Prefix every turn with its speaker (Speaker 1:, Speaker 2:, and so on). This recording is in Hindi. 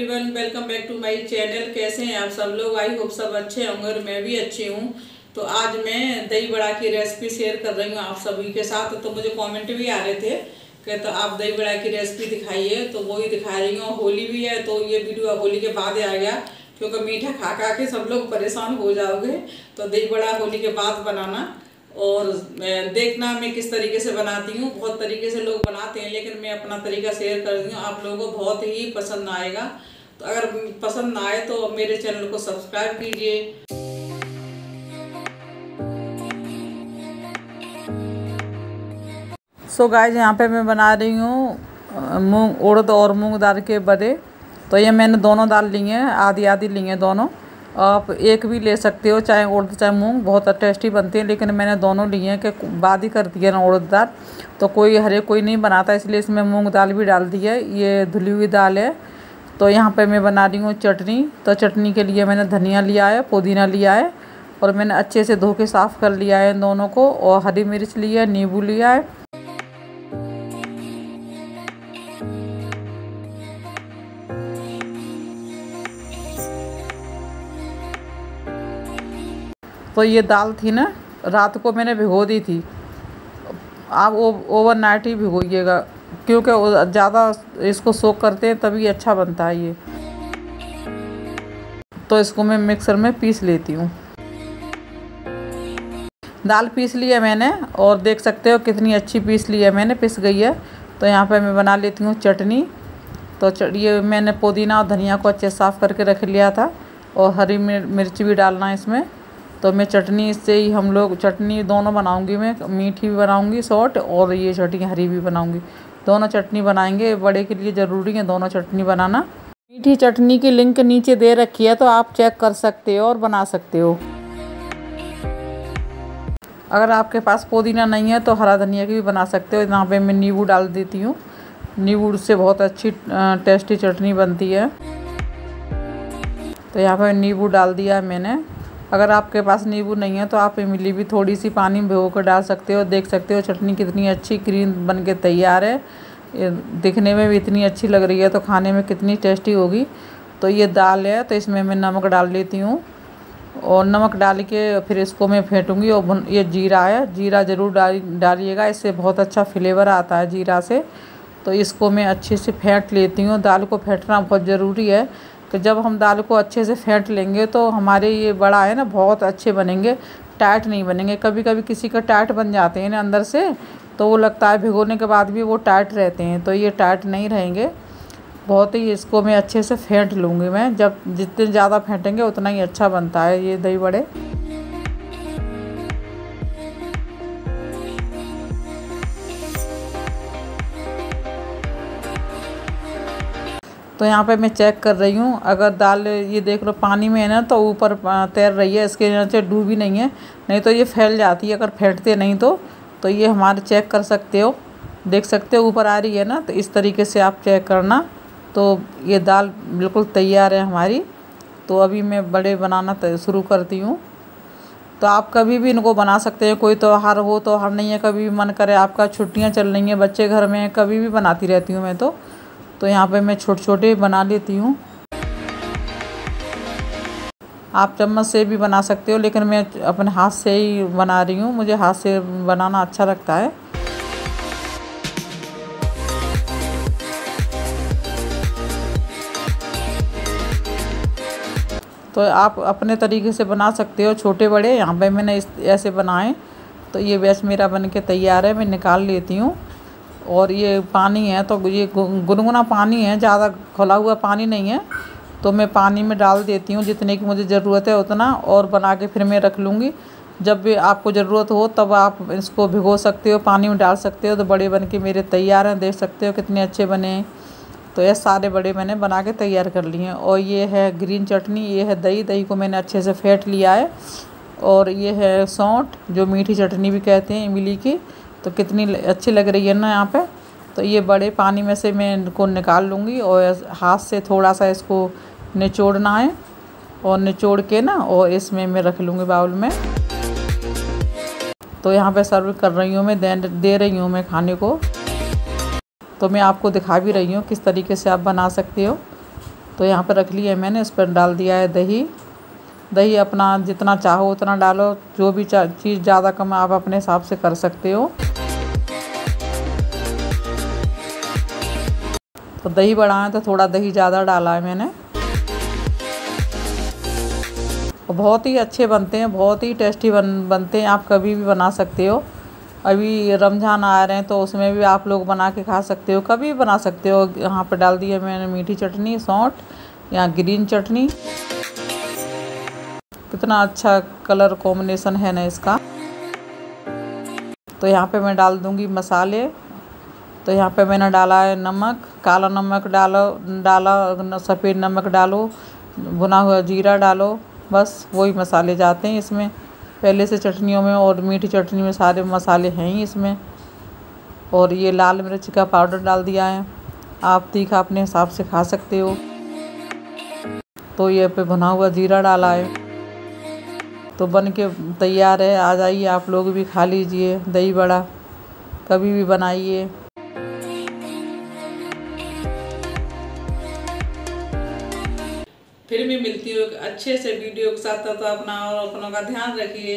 Speaker 1: Everyone welcome back to my channel कैसे हैं आप सब लोग? आई होप सब अच्छे होंगे और मैं भी अच्छी हूँ। तो आज मैं दही बड़ा की रेसिपी शेयर कर रही हूँ आप सभी के साथ। तो मुझे कमेंट भी आ रहे थे कि तो आप दही बड़ा की रेसिपी दिखाइए। तो वो ही दिखा रही हूँ। होली भी है तो ये वीडियो होली के बाद आ गया। क्योंकि मीठा खा खा के सब लोग परेशान हो जाओगे। तो दही बड़ा होली के बाद बनाना। और देखना मैं किस तरीके से बनाती हूँ, बहुत तरीके से लोग बनाते हैं, लेकिन मैं अपना तरीका शेयर कर रही हूँ, आप लोगों को बहुत ही पसंद आएगा। तो अगर पसंद आए तो मेरे चैनल को सब्सक्राइब कीजिए। सो गाइस यहाँ पे मैं बना रही हूँ मूंग, उड़द और मूंग दाल के बड़े तो ये मैंने दोनों दाल ली हैं आधी आधी ली हैं दोनों। आप एक भी ले सकते हो, चाहे उड़द चाहे मूंग, बहुत टेस्टी बनती है, लेकिन मैंने दोनों लिए हैं कि बाद ही कर दिया ना उड़द दाल। तो कोई हरे, कोई नहीं बनाता, इसलिए इसमें मूंग दाल भी डाल दी है। ये धुली हुई दाल है। तो यहाँ पे मैं बना रही हूँ चटनी। तो चटनी के लिए मैंने धनिया लिया है, पुदीना लिया है, और मैंने अच्छे से धो के साफ़ कर लिया है इन दोनों को, और हरी मिर्च लिया है, नींबू लिया है तो ये दाल थी ना, रात को मैंने भिगो दी थी। आप ओवर नाइट ही भिगोइएगा, क्योंकि ज़्यादा इसको सोख करते हैं तभी अच्छा बनता है ये। तो इसको मैं मिक्सर में पीस लेती हूँ। दाल पीस ली है मैंने, और देख सकते हो कितनी अच्छी पीस ली है मैंने, पिस गई है। तो यहाँ पे मैं बना लेती हूँ चटनी। तो ये मैंने पुदीना और धनिया को अच्छे साफ़ करके रख लिया था, और हरी मिर्च भी डालना है इसमें। तो मैं चटनी से ही हम लोग, चटनी दोनों बनाऊँगी मैं, मीठी भी बनाऊँगी सॉट और ये चटनी हरी भी बनाऊँगी। दोनों चटनी बनाएँगे, बड़े के लिए ज़रूरी है दोनों चटनी बनाना। मीठी चटनी की लिंक नीचे दे रखी है तो आप चेक कर सकते हो और बना सकते हो। अगर आपके पास पुदीना नहीं है तो हरा धनिया की भी बना सकते हो। यहाँ पे मैं नींबू डाल देती हूँ। नींबू से बहुत अच्छी टेस्टी चटनी बनती है। तो यहाँ पे नींबू डाल दिया मैंने। अगर आपके पास नींबू नहीं है तो आप इमली भी थोड़ी सी पानी भिगो कर डाल सकते हो, देख सकते हो, चटनी कितनी अच्छी क्रीम बन के तैयार है। दिखने में भी इतनी अच्छी लग रही है तो खाने में कितनी टेस्टी होगी। तो ये दाल है तो इसमें मैं नमक डाल लेती हूँ। और नमक डाल के फिर इसको मैं फेंटूँगी, और ये जीरा है, जीरा ज़रूर डाल, डालिएगा, इससे बहुत अच्छा फ्लेवर आता है जीरा से। तो इसको मैं अच्छे से फेंट लेती हूँ, दाल को फेंटना बहुत ज़रूरी है। तो जब हम दाल को अच्छे से फेंट लेंगे तो हमारे ये बड़ा है ना, बहुत अच्छे बनेंगे टाइट नहीं बनेंगे। कभी कभी किसी का टाइट बन जाते हैं ना अंदर से तो वो लगता है भिगोने के बाद भी वो टाइट रहते हैं तो ये टाइट नहीं रहेंगे। बहुत ही इसको मैं अच्छे से फेंट लूँगी मैं, जब जितने ज़्यादा फेंटेंगे उतना ही अच्छा बनता है ये दही बड़े तो यहाँ पे मैं चेक कर रही हूँ। अगर दाल ये देख लो पानी में है ना तो ऊपर तैर रही है, इसके नीचे डूबी नहीं है। नहीं तो ये फैल जाती है, अगर फेंटते नहीं तो। तो ये हमारे चेक कर सकते हो। देख सकते हो, ऊपर आ रही है ना तो इस तरीके से आप चेक करना। तो ये दाल बिल्कुल तैयार है हमारी। तो अभी मैं बड़े बनाना शुरू करती हूँ। तो आप कभी भी इनको बना सकते हैं। कोई त्यौहार तो हो, त्यौहार नहीं है, कभी भी मन करे, आपका छुट्टियाँ चल रही हैं, बच्चे घर में हैं, कभी भी बनाती रहती हूँ मैं तो। तो यहाँ पे मैं छोटे छोटे बना लेती हूँ। आप चम्मच से भी बना सकते हो, लेकिन मैं अपने हाथ से ही बना रही हूँ। मुझे हाथ से बनाना अच्छा लगता है। तो आप अपने तरीके से बना सकते हो छोटे बड़े यहाँ पे मैंने इस, ऐसे बनाए। तो ये वैसे मेरा बन के तैयार है, मैं निकाल लेती हूँ। और ये पानी है तो ये गुनगुना पानी है, ज़्यादा खुला हुआ पानी नहीं है। तो मैं पानी में डाल देती हूँ जितने की मुझे ज़रूरत है उतना, और बना के फिर मैं रख लूँगी। जब भी आपको ज़रूरत हो, तब आप इसको भिगो सकते हो, पानी में डाल सकते हो। तो बड़े बन के मेरे तैयार हैं, देख सकते हो कितने अच्छे बने हैं। तो ये सारे बड़े मैंने बना के तैयार कर लिए हैं। और ये है ग्रीन चटनी, ये है दही दही को मैंने अच्छे से फेंट लिया है। और ये है सौंठ, जो मीठी चटनी भी कहते हैं इमली की। तो कितनी अच्छी लग रही है ना यहाँ पे? तो ये बड़े पानी में से मैं इनको निकाल लूँगी और हाथ से थोड़ा सा इसको निचोड़ना है और निचोड़ के ना, और इसमें मैं रख लूँगी बाउल में। तो यहाँ पे सर्व कर रही हूँ मैं दे दे रही हूँ मैं खाने को। तो मैं आपको दिखा भी रही हूँ किस तरीके से आप बना सकते हो। तो यहाँ पर रख लिया मैंने, इस पर डाल दिया है दही। दही अपना जितना चाहो उतना डालो, जो भी चीज़ ज़्यादा कम आप अपने हिसाब से कर सकते हो। तो दही बढ़ाएँ तो थोड़ा दही ज़्यादा डाला है मैंने। और बहुत ही अच्छे बनते हैं, बहुत ही टेस्टी बन, बनते हैं, आप कभी भी बना सकते हो। अभी रमज़ान आ रहे हैं तो उसमें भी आप लोग बना के खा सकते हो, कभी बना सकते हो। यहाँ पर डाल दिया मैंने मीठी चटनी, सौंठ या ग्रीन चटनी। कितना अच्छा कलर कॉम्बिनेशन है ना इसका। तो यहाँ पे मैं डाल दूँगी मसाले। तो यहाँ पे मैंने डाला है नमक, काला नमक डालो, डाला, सफ़ेद नमक डालो, भुना हुआ जीरा डालो, बस वही मसाले जाते हैं इसमें। पहले से चटनियों में और मीठी चटनी में सारे मसाले हैं ही इसमें। और ये लाल मिर्च का पाउडर डाल दिया है। आप तीखा अपने हिसाब से खा सकते हो। तो ये पे भुना हुआ जीरा डाला है। तो बन के तैयार है। आ जाइए आप लोग भी खा लीजिए दही बड़ा, कभी भी बनाइए। फिर भी मिलती हूँ अच्छे से वीडियो के साथ। तो अपना और अपनों का ध्यान रखिए।